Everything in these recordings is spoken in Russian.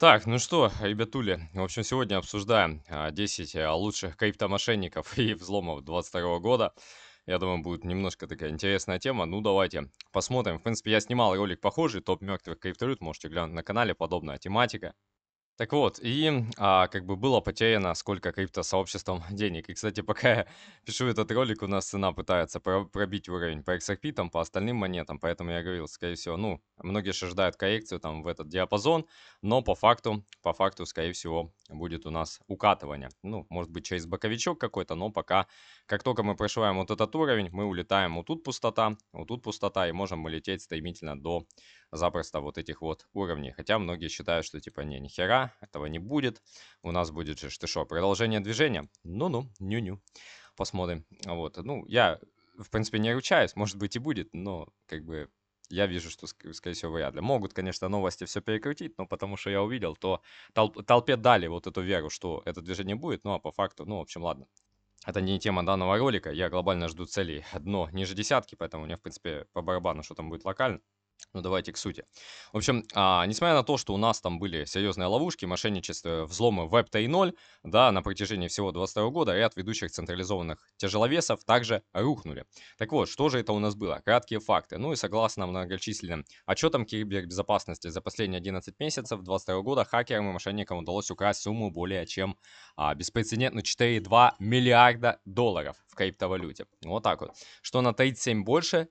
Так, ну что, ребятули, в общем, сегодня обсуждаем а, 10 а, лучших криптомошенников и взломов 22 года. Я думаю, будет немножко такая интересная тема. Ну, давайте посмотрим. В принципе, я снимал ролик похожий, топ мертвых криптовалют, можете глянуть на канале, подобная тематика. Так вот, и а, как бы было потеряно сколько криптосообществом денег. И, кстати, пока я пишу этот ролик, у нас цена пытается про- пробить уровень по XRP, там, по остальным монетам, поэтому я говорил, скорее всего, ну, многие же коррекцию там в этот диапазон, но по факту, по факту, скорее всего, будет у нас укатывание. Ну, может быть, через боковичок какой-то, но пока, как только мы прошиваем вот этот уровень, мы улетаем, вот тут пустота, вот тут пустота, и можем мы лететь стремительно до запросто вот этих вот уровней. Хотя многие считают, что типа не, нихера, этого не будет. У нас будет же, что что, продолжение движения? Ну-ну, ню-ню. Посмотрим. Вот, ну, я, в принципе, не ручаюсь, может быть и будет, но как бы я вижу, что, скорее всего, вряд ли. Могут, конечно, новости все перекрутить, но потому что я увидел, то толп, толпе дали вот эту веру, что это движение будет, ну а по факту, ну, в общем, ладно. Это не тема данного ролика, я глобально жду целей дно ниже десятки, поэтому мне, в принципе, по барабану, что там будет локально. Ну, давайте к сути. В общем, а, несмотря на то, что у нас там были серьезные ловушки, мошенничество, взломы Web 3.0, да, на протяжении всего 2022 года ряд ведущих централизованных тяжеловесов также рухнули. Так вот, что же это у нас было? Краткие факты. Ну и согласно многочисленным отчетам кибербезопасности за последние 11 месяцев 2022 года хакерам и мошенникам удалось украсть сумму более чем а, беспрецедентно 4,2 миллиарда долларов в криптовалюте. Вот так вот. Что на 37 больше,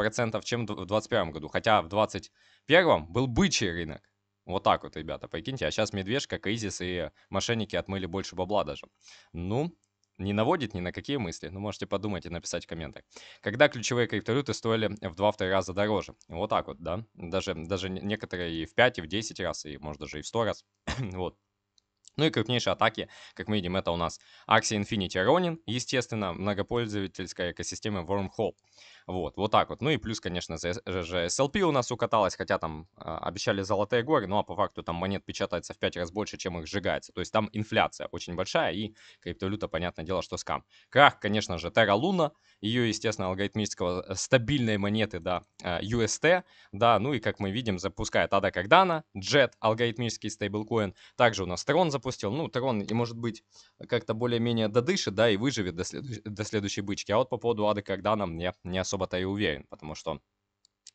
процентов, чем в 2021 году. Хотя в 2021 был бычий рынок. Вот так вот, ребята, прикиньте. А сейчас медвежка, кризис и мошенники отмыли больше бабла даже. Ну, не наводит ни на какие мысли. Ну, можете подумать и написать в комментах. Когда ключевые криптовалюты стоили в 2-2 раза дороже. Вот так вот, да. Даже, даже некоторые и в 5, и в 10 раз, и может даже и в 100 раз. вот. Ну и крупнейшие атаки, как мы видим, это у нас Axie Infinity Ronin, естественно, многопользовательская экосистема Wormhole. Вот, вот так вот. Ну и плюс, конечно, же SLP у нас укаталась, хотя там э, обещали золотые горы, ну а по факту там монет печатается в 5 раз больше, чем их сжигается. То есть там инфляция очень большая, и криптовалюта, понятное дело, что скам. Крах, конечно же, Terra Luna, ее, естественно, алгоритмического э, стабильной монеты, да, э, UST, да, ну и, как мы видим, запускает Ада Кардана, JET, алгоритмический стейблкоин. Также у нас Tron запустил, ну, Tron, и может быть, как-то более-менее додышит, да, и выживет до, следу- до следующей бычки. А вот по поводу Ады Кардана мне не особо особо-то и уверен, потому что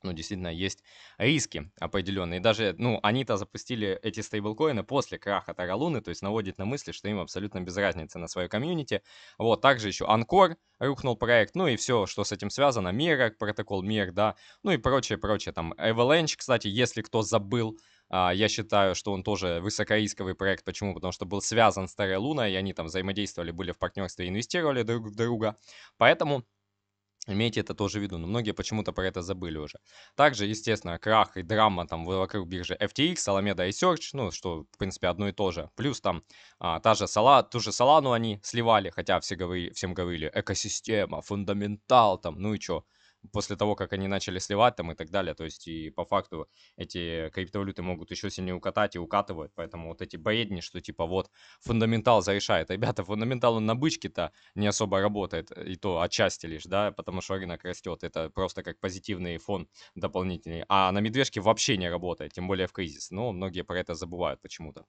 ну, действительно, есть риски определенные. Даже, ну, они-то запустили эти стейблкоины после краха Таралуны, то есть наводит на мысли, что им абсолютно без разницы на свое комьюнити. Вот, также еще Анкор рухнул проект, ну и все, что с этим связано, Мира, протокол Мир, да, ну и прочее, прочее, там, Avalanche, кстати, если кто забыл, а, я считаю, что он тоже высокорисковый проект. Почему? Потому что был связан с Луна, и они там взаимодействовали, были в партнерстве, инвестировали друг в друга. Поэтому Имейте это тоже в виду, но многие почему-то про это забыли уже. Также, естественно, крах и драма там вокруг биржи FTX, Alameda и Search, ну, что, в принципе, одно и то же. Плюс там а, та же Сала, ту же Солану они сливали, хотя все говорили, всем говорили, экосистема, фундаментал там, ну и что после того, как они начали сливать там и так далее. То есть и по факту эти криптовалюты могут еще сильнее укатать и укатывают. Поэтому вот эти бредни, что типа вот фундаментал зарешает. Ребята, фундаментал на бычке-то не особо работает. И то отчасти лишь, да, потому что рынок растет. Это просто как позитивный фон дополнительный. А на медвежке вообще не работает, тем более в кризис. Но многие про это забывают почему-то.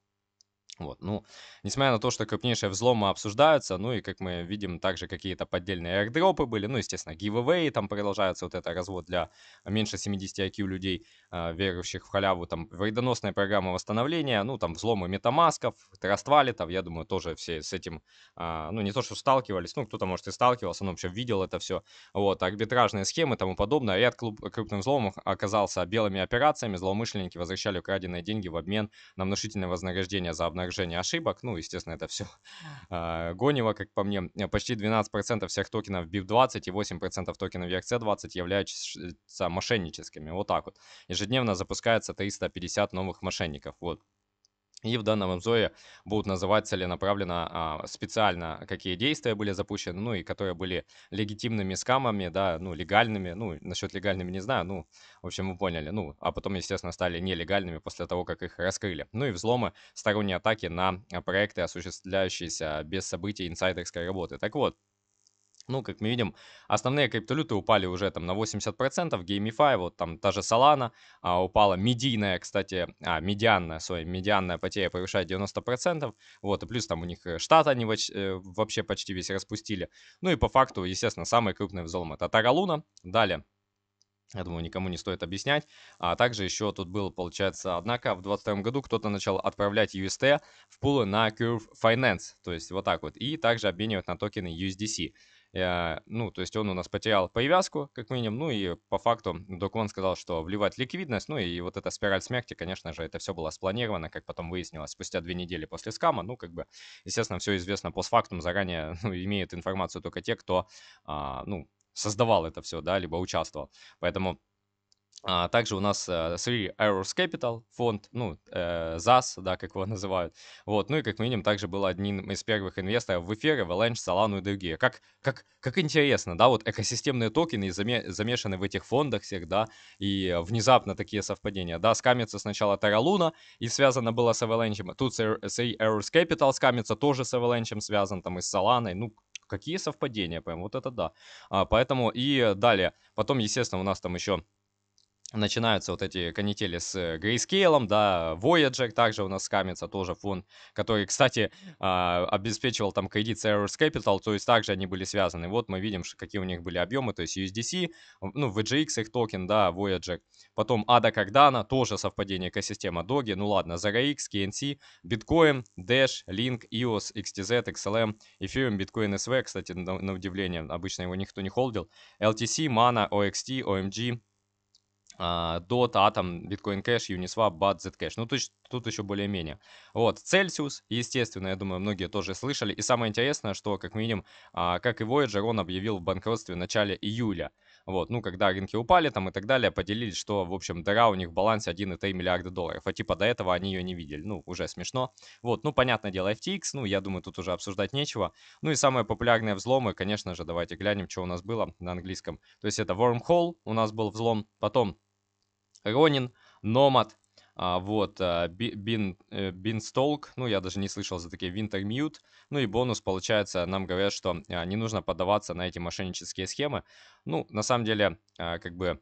Вот, ну, несмотря на то, что крупнейшие взломы обсуждаются, ну и, как мы видим, также какие-то поддельные airdропы были, ну, естественно, giveaway, там продолжается вот это развод для меньше 70 IQ людей, э, верующих в халяву, там, вредоносная программа восстановления, ну, там, взломы метамасков, траствалитов, я думаю, тоже все с этим, э, ну, не то, что сталкивались, ну, кто-то, может, и сталкивался, но вообще видел это все, вот, арбитражные схемы и тому подобное, ряд клуб, крупных взломов оказался белыми операциями, злоумышленники возвращали украденные деньги в обмен на внушительное вознаграждение за обнаружение обнаружения ошибок. Ну, естественно, это все э, гонево, как по мне. Почти 12% всех токенов BIP20 и 8% токенов ERC20 являются мошенническими. Вот так вот. Ежедневно запускается 350 новых мошенников. Вот. И в данном обзоре будут называть целенаправленно а, специально, какие действия были запущены, ну и которые были легитимными скамами, да, ну, легальными, ну, насчет легальными не знаю, ну, в общем, вы поняли, ну, а потом, естественно, стали нелегальными после того, как их раскрыли. Ну и взломы, сторонние атаки на проекты, осуществляющиеся без событий инсайдерской работы. Так вот, Ну, как мы видим, основные криптовалюты упали уже там на 80%, GameFi, вот там та же Solana а, упала, медийная, кстати, а, медианная, своя медианная потеря превышает 90%, вот, и плюс там у них э, штат они э, вообще почти весь распустили. Ну и по факту, естественно, самый крупный взлом это Luna, далее я думаю, никому не стоит объяснять. А также еще тут был, получается, однако в 2022 году кто-то начал отправлять UST в пулы на Curve Finance, то есть вот так вот, и также обменивать на токены USDC. Э, ну, то есть он у нас потерял привязку, как минимум, ну и по факту Докон сказал, что вливать ликвидность, ну и вот эта спираль смерти, конечно же, это все было спланировано, как потом выяснилось, спустя две недели после скама, ну, как бы, естественно, все известно постфактум, заранее, ну, имеют информацию только те, кто, а, ну, создавал это все, да, либо участвовал. Поэтому а, также у нас э, Three Arrows Capital фонд, ну, э, ZAS, да, как его называют. Вот, ну и как минимум также был одним из первых инвесторов в эфире, Avalanche, Solana и другие. Как, как, как интересно, да, вот экосистемные токены заме, замешаны в этих фондах всех, да, и внезапно такие совпадения, да, скамится сначала Terra и связано было с Avalanche, тут Three Arrows Capital скамится тоже с Avalanche связан, там, и с Solana, ну, какие совпадения, прям, вот это да. А, поэтому и далее, потом, естественно, у нас там еще начинаются вот эти канители с Grayscale, да, Voyager также у нас скамится, тоже фонд, который, кстати, а, обеспечивал там кредит Ceres Capital, то есть также они были связаны. Вот мы видим, какие у них были объемы, то есть USDC, ну, VGX их токен, да, Voyager. Потом ADA Cardano, тоже совпадение экосистема Doge, ну ладно, ZaraX, KNC, Bitcoin, Dash, Link, EOS, XTZ, XLM, Ethereum, Bitcoin SV, кстати, на, на удивление, обычно его никто не холдил, LTC, Mana, OXT, OMG, DOT, Atom, Bitcoin Cash, Uniswap, BAT, Zcash. Ну, тут, тут еще более-менее. Вот, Celsius, естественно, я думаю, многие тоже слышали. И самое интересное, что, как минимум, а, как и Voyager, он объявил в банкротстве в начале июля. Вот, ну, когда рынки упали там и так далее, поделились, что, в общем, дыра у них в балансе 1,3 миллиарда долларов. А типа до этого они ее не видели. Ну, уже смешно. Вот, ну, понятное дело, FTX, ну, я думаю, тут уже обсуждать нечего. Ну, и самые популярные взломы, конечно же, давайте глянем, что у нас было на английском. То есть это Wormhole у нас был взлом, потом Ронин, Номад, а, вот, а, Бин, э, Бинстолк, ну, я даже не слышал за такие Wintermute, ну и бонус, получается, нам говорят, что а, не нужно поддаваться на эти мошеннические схемы. Ну, на самом деле, а, как бы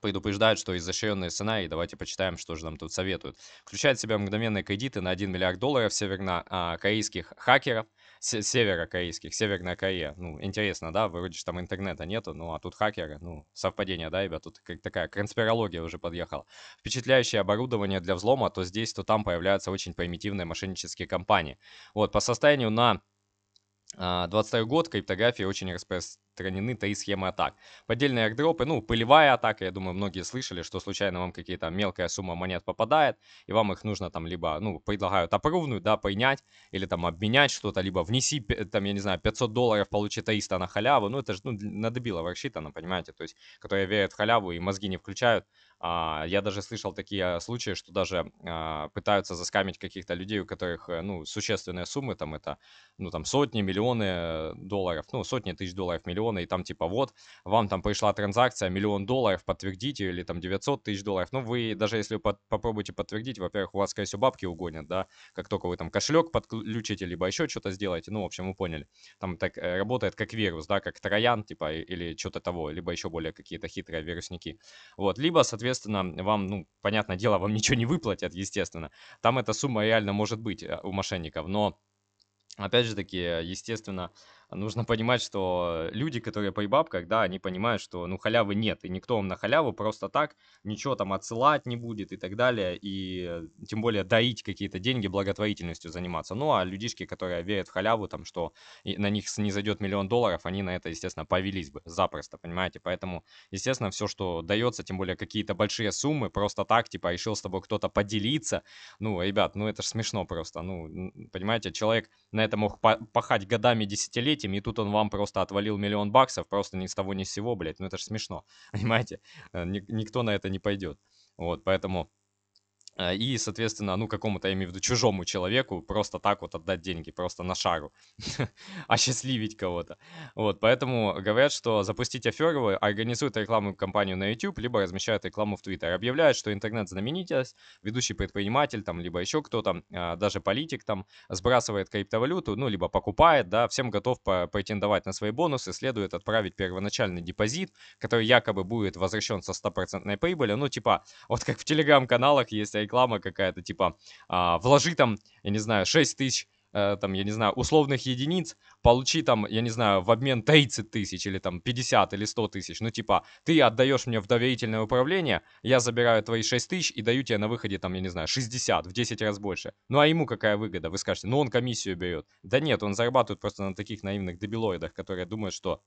предупреждают, что изощренные сценарии, давайте почитаем, что же нам тут советуют. Включает в себя мгновенные кредиты на 1 миллиард долларов северно-корейских хакеров, северокорейских, Северная Корея. Ну, интересно, да, вроде же там интернета нету, ну, а тут хакеры, ну, совпадение, да, ребят, тут как такая конспирология уже подъехала. Впечатляющее оборудование для взлома, то здесь, то там появляются очень примитивные мошеннические компании. Вот, по состоянию на 22 год криптографии очень распространены три схемы атак. Поддельные airdropы, ну, пылевая атака, я думаю, многие слышали, что случайно вам какие-то мелкая сумма монет попадает, и вам их нужно там либо, ну, предлагают опрувнуть, да, принять, или там обменять что-то, либо внеси, там, я не знаю, 500 долларов, получи 300 на халяву, ну, это же, ну, на дебилов рассчитано, понимаете, то есть, которые верят в халяву и мозги не включают, а, я даже слышал такие случаи, что даже а, пытаются заскамить каких-то людей, у которых, э, ну, существенные суммы, там это, ну, там сотни, миллионы долларов, ну, сотни тысяч долларов, миллионы, и там типа вот, вам там пришла транзакция, миллион долларов, подтвердите, или там 900 тысяч долларов, ну, вы даже если под, попробуете подтвердить, во-первых, у вас, скорее всего, бабки угонят, да, как только вы там кошелек подключите, либо еще что-то сделаете, ну, в общем, вы поняли. Там так э, работает как вирус, да, как троян, типа, или что-то того, либо еще более какие-то хитрые вирусники. Вот, либо, соответственно, соответственно, вам, ну, понятное дело, вам ничего не выплатят, естественно. Там эта сумма реально может быть э, у мошенников, но, опять же таки, естественно, нужно понимать, что люди, которые по бабках, да, они понимают, что, ну, халявы нет, и никто вам на халяву просто так ничего там отсылать не будет и так далее, и тем более доить какие-то деньги, благотворительностью заниматься. Ну, а людишки, которые верят в халяву, там, что на них не зайдет миллион долларов, они на это, естественно, повелись бы запросто, понимаете? Поэтому, естественно, все, что дается, тем более какие-то большие суммы, просто так, типа, решил с тобой кто-то поделиться, ну, ребят, ну, это же смешно просто, ну, понимаете, человек на это мог пахать годами, десятилетиями, этим, и тут он вам просто отвалил миллион баксов, просто ни с того ни с сего, блядь, ну это же смешно, понимаете? Э, никто на это не пойдет. Вот, поэтому и, соответственно, ну, какому-то, я имею в виду, чужому человеку просто так вот отдать деньги, просто на шару, осчастливить кого-то. Вот, поэтому говорят, что запустить аферу, организуют рекламную кампанию на YouTube, либо размещают рекламу в Twitter. Объявляют, что интернет-знаменитость, ведущий предприниматель, там, либо еще кто-то, а, даже политик там, сбрасывает криптовалюту, ну, либо покупает, да, всем готов претендовать на свои бонусы, следует отправить первоначальный депозит, который якобы будет возвращен со стопроцентной прибылью, ну, типа, вот как в телеграм-каналах есть реклама какая-то, типа, а, вложи там, я не знаю, 6 тысяч э, там, я не знаю, условных единиц, получи там, я не знаю, в обмен 30 тысяч или там 50 или 100 тысяч. Ну, типа, ты отдаешь мне в доверительное управление, я забираю твои 6 тысяч и даю тебе на выходе там, я не знаю, 60, в 10 раз больше. Ну, а ему какая выгода? Вы скажете, ну, он комиссию берет. Да нет, он зарабатывает просто на таких наивных дебилоидах, которые думают, что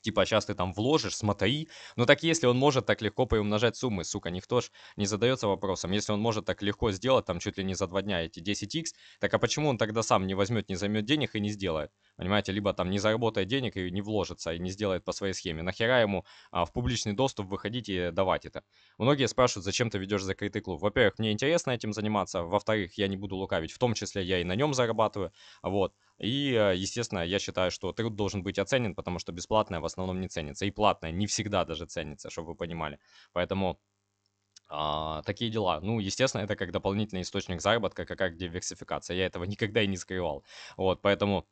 типа, сейчас ты там вложишь, смотри. Ну так если он может так легко приумножать суммы, сука, никто ж не задается вопросом. Если он может так легко сделать, там чуть ли не за два дня эти 10x, так а почему он тогда сам не возьмет, не займет денег и не сделает? Понимаете, либо там не заработает денег и не вложится, и не сделает по своей схеме. Нахера ему а, в публичный доступ выходить и давать это? Многие спрашивают, зачем ты ведешь закрытый клуб. Во-первых, мне интересно этим заниматься. Во-вторых, я не буду лукавить. В том числе я и на нем зарабатываю. Вот. И, э, естественно, я считаю, что труд должен быть оценен, потому что бесплатное в основном не ценится. И платное не всегда даже ценится, чтобы вы понимали. Поэтому а, такие дела. Ну, естественно, это как дополнительный источник заработка, как, как диверсификация. Я этого никогда и не скрывал. Вот, поэтому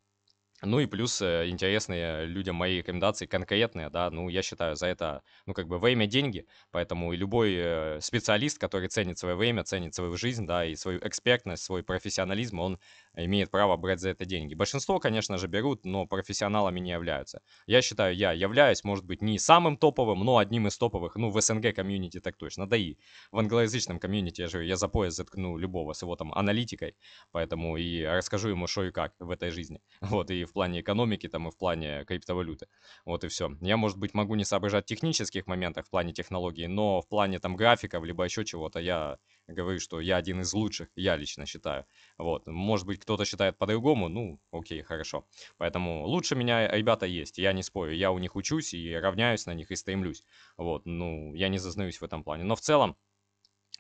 ну и плюс э, интересные людям мои рекомендации, конкретные, да, ну я считаю за это, ну как бы время – деньги, поэтому и любой э, специалист, который ценит свое время, ценит свою жизнь, да, и свою экспертность, свой профессионализм, он имеет право брать за это деньги. Большинство, конечно же, берут, но профессионалами не являются. Я считаю, я являюсь, может быть, не самым топовым, но одним из топовых, ну в СНГ комьюнити так точно, да и в англоязычном комьюнити, я же я за пояс заткну любого с его там аналитикой, поэтому и расскажу ему, что и как в этой жизни. Вот, и в плане экономики, там, и в плане криптовалюты. Вот и все. Я, может быть, могу не соображать в технических моментах в плане технологии, но в плане там графиков, либо еще чего-то, я говорю, что я один из лучших, я лично считаю. Вот. Может быть, кто-то считает по-другому, ну, окей, хорошо. Поэтому лучше меня ребята есть, я не спорю. Я у них учусь и равняюсь на них и стремлюсь. Вот, ну, я не зазнаюсь в этом плане. Но в целом,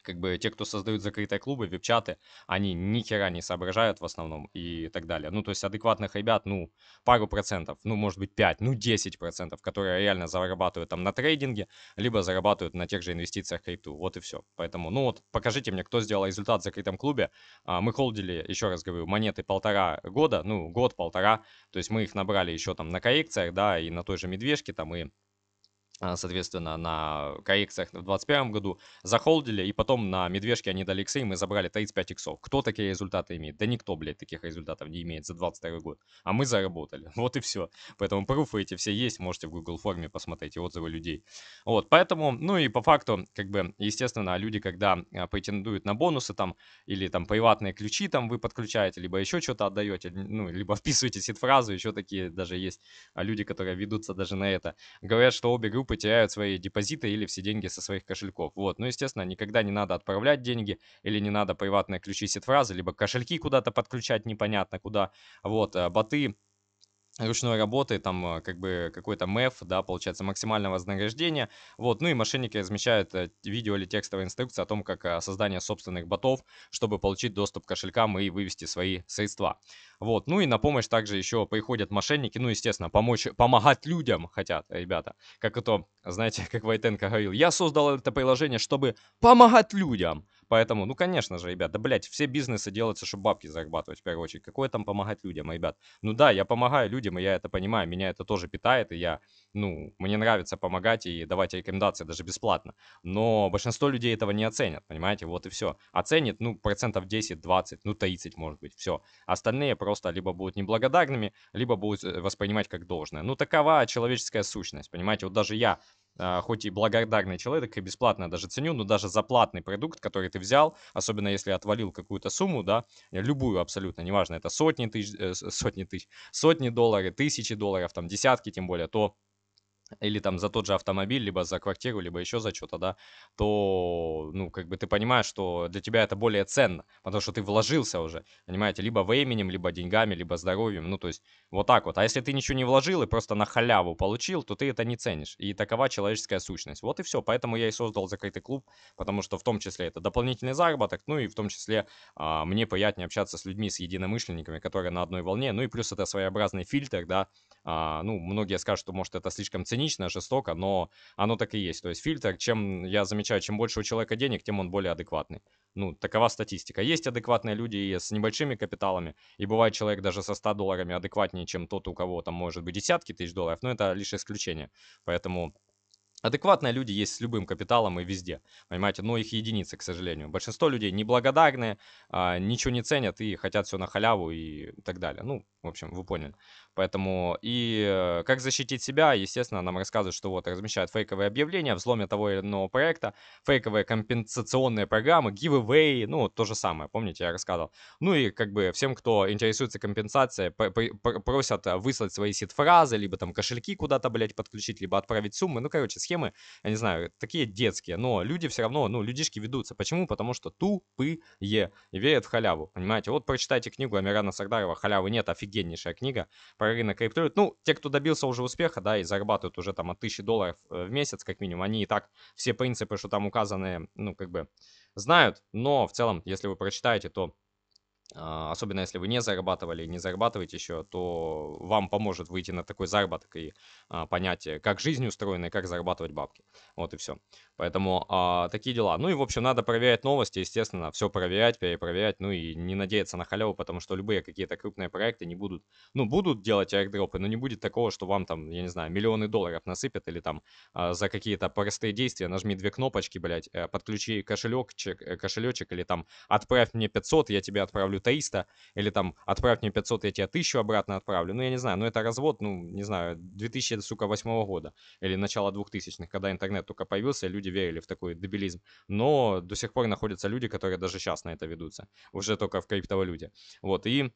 как бы те, кто создают закрытые клубы, вип-чаты, они ни хера не соображают в основном и так далее. Ну, то есть адекватных ребят, ну, пару процентов, ну, может быть, 5, ну, 10 процентов, которые реально зарабатывают там на трейдинге, либо зарабатывают на тех же инвестициях в крипту. Вот и все. Поэтому, ну, вот покажите мне, кто сделал результат в закрытом клубе. А, мы холдили, еще раз говорю, монеты полтора года, ну, год-полтора, то есть мы их набрали еще там на коррекциях, да, и на той же медвежке там и соответственно, на коррекциях в 2021 году, захолдили, и потом на медвежке они дали иксы, и мы забрали 35 иксов. Кто такие результаты имеет? Да никто, блядь, таких результатов не имеет за 22 год. А мы заработали. Вот и все. Поэтому пруфы эти все есть, можете в Google форме посмотреть отзывы людей. Вот, поэтому, ну и по факту, как бы, естественно, люди, когда а, претендуют на бонусы там, или там приватные ключи там вы подключаете, либо еще что-то отдаете, ну, либо вписываете сид-фразу, еще такие даже есть а, люди, которые ведутся даже на это, говорят, что обе группы потеряют свои депозиты или все деньги со своих кошельков. Вот, ну, естественно, никогда не надо отправлять деньги или не надо приватные ключи сет-фразы, либо кошельки куда-то подключать непонятно куда. Вот, а боты ручной работы, там э, как бы какой-то MEF, да, получается, максимальное вознаграждение. Вот, ну и мошенники размещают э, видео или текстовые инструкции о том, как э, создание собственных ботов, чтобы получить доступ к кошелькам и вывести свои средства. Вот, ну и на помощь также еще приходят мошенники, ну, естественно, помочь, помогать людям хотят, ребята. Как это, знаете, как Войтенко говорил, я создал это приложение, чтобы помогать людям. Поэтому, ну, конечно же, ребят, да, блядь, все бизнесы делаются, чтобы бабки зарабатывать, в первую очередь. Какое там помогать людям, ребят? Ну да, я помогаю людям, и я это понимаю, меня это тоже питает, и я, ну, мне нравится помогать и давать рекомендации даже бесплатно. Но большинство людей этого не оценят, понимаете, вот и все. Оценит, ну, процентов 10, 20, ну, 30, может быть, все. Остальные просто либо будут неблагодарными, либо будут э, воспринимать как должное. Ну, такова человеческая сущность, понимаете, вот даже я хоть и благодарный человек, и бесплатно даже ценю, но даже за платный продукт, который ты взял, особенно если отвалил какую-то сумму, да, любую абсолютно, неважно, это сотни тысяч, э, сотни тысяч, сотни долларов, тысячи долларов, там, десятки тем более, то или там за тот же автомобиль, либо за квартиру, либо еще за что-то, да, то, ну, как бы ты понимаешь, что для тебя это более ценно, потому что ты вложился уже, понимаете, либо временем, либо деньгами, либо здоровьем, ну, то есть вот так вот. А если ты ничего не вложил и просто на халяву получил, то ты это не ценишь. И такова человеческая сущность. Вот и все. Поэтому я и создал закрытый клуб, потому что в том числе это дополнительный заработок, ну, и в том числе а, мне приятнее общаться с людьми, с единомышленниками, которые на одной волне, ну, и плюс это своеобразный фильтр, да, а, ну, многие скажут, что, может, это слишком цинично, жестоко, но оно так и есть. То есть фильтр, чем я замечаю, чем больше у человека денег, тем он более адекватный. Ну, такова статистика. Есть адекватные люди и с небольшими капиталами, и бывает человек даже со 100 долларами адекватнее, чем тот, у кого там может быть десятки тысяч долларов, но это лишь исключение. Поэтому Адекватные люди есть с любым капиталом и везде, понимаете, но их единицы, к сожалению. Большинство людей неблагодарные, а, ничего не ценят и хотят все на халяву и так далее. Ну, в общем, вы поняли. Поэтому и э, как защитить себя, естественно, нам рассказывают, что вот размещают фейковые объявления, взломе того или иного проекта, фейковые компенсационные программы, giveaway, ну, то же самое, помните, я рассказывал. Ну и как бы всем, кто интересуется компенсацией, просят выслать свои сид-фразы, либо там кошельки куда-то, блядь, подключить, либо отправить суммы. Ну, короче, схемы, я не знаю, такие детские, но люди все равно, ну, людишки ведутся. Почему? Потому что тупые и верят в халяву, понимаете? Вот прочитайте книгу Амирана Сардарова «Халявы нет», офигеннейшая книга про рынок криптовалют. Ну, те, кто добился уже успеха, да, и зарабатывают уже там от 1000 долларов э, в месяц, как минимум, они и так все принципы, что там указаны, ну, как бы знают, но в целом, если вы прочитаете, то а, особенно если вы не зарабатывали не зарабатываете еще, то вам поможет выйти на такой заработок и а, понять, э, как жизнь устроена и как зарабатывать бабки. Вот и все. Поэтому а, такие дела. Ну и, в общем, надо проверять новости, естественно, все проверять, перепроверять, ну и не надеяться на халяву, потому что любые какие-то крупные проекты не будут, ну, будут делать airdropы, но не будет такого, что вам там, я не знаю, миллионы долларов насыпят или там а, за какие-то простые действия нажми две кнопочки, блядь, э, подключи кошелек, э, кошелечек или там отправь мне 500, я тебе отправлю отправлю 300, или там отправь мне 500, я тебе 1000 обратно отправлю. Ну, я не знаю, но это развод, ну, не знаю, 2000, сука, 8 года, или начало 2000-х, когда интернет только появился, люди верили в такой дебилизм. Но до сих пор находятся люди, которые даже сейчас на это ведутся, уже только в криптовалюте. Вот, и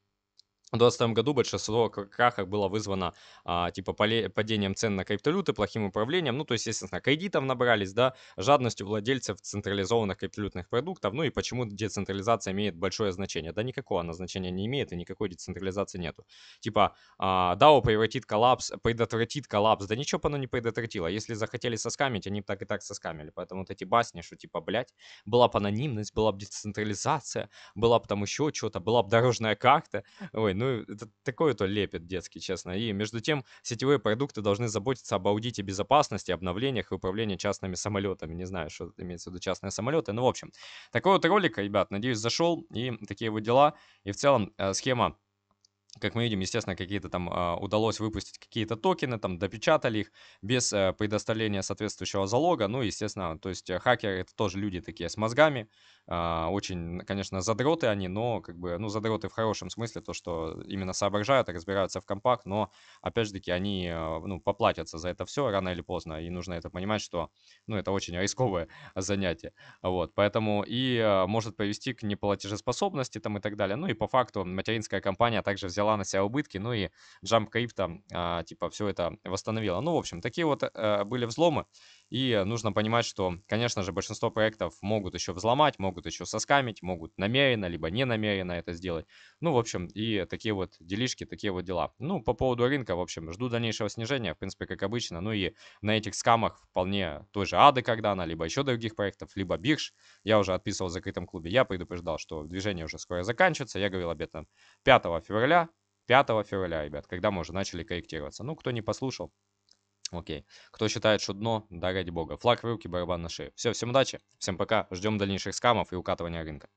в 2022 году большинство крахов было вызвано а, типа падением цен на криптовалюты, плохим управлением, ну то есть, естественно, кредитов набрались, да, жадностью владельцев централизованных криптовалютных продуктов, ну и почему децентрализация имеет большое значение? Да никакого она значения не имеет и никакой децентрализации нету. Типа а, DAO превратит коллапс, предотвратит коллапс, да ничего бы оно не предотвратило. Если захотели соскамить, они так и так соскамили. Поэтому вот эти басни, что типа, блядь, была бы анонимность, была бы децентрализация, была бы там еще что-то, была бы дорожная карта, ой, ну, это такой то лепет детский, честно. И между тем, сетевые продукты должны заботиться об аудите безопасности, обновлениях и управлении частными самолетами. Не знаю, что имеется в виду частные самолеты, но в общем. Такой вот ролик, ребят, надеюсь, зашел, и такие вот дела. И в целом э, схема как мы видим, естественно, какие-то там э, удалось выпустить какие-то токены, там допечатали их без э, предоставления соответствующего залога. Ну, естественно, то есть э, хакеры это тоже люди такие с мозгами, э, очень, конечно, задроты они, но как бы, ну, задроты в хорошем смысле, то, что именно соображают, разбираются в компах, но, опять же таки, они, э, ну, поплатятся за это все рано или поздно, и нужно это понимать, что, ну, это очень рисковое занятие, вот, поэтому и может привести к неплатежеспособности там и так далее. Ну, и по факту материнская компания также взяла взяла на себя убытки, ну и Jump Crypto, а, типа, все это восстановила. Ну, в общем, такие вот а, были взломы, и нужно понимать, что, конечно же, большинство проектов могут еще взломать, могут еще соскамить, могут намеренно, либо не намеренно это сделать. Ну, в общем, и такие вот делишки, такие вот дела. Ну, по поводу рынка, в общем, жду дальнейшего снижения, в принципе, как обычно. Ну и на этих скамах вполне той же Ады Кардана, либо еще других проектов, либо бирж. Я уже отписывал в закрытом клубе. Я предупреждал, что движение уже скоро заканчивается. Я говорил об этом 5 февраля. 5 февраля, ребят, когда мы уже начали корректироваться. Ну, кто не послушал, окей. Кто считает, что дно, да ради бога. Флаг в руки, барабан на шее. Все, всем удачи, всем пока. Ждем дальнейших скамов и укатывания рынка.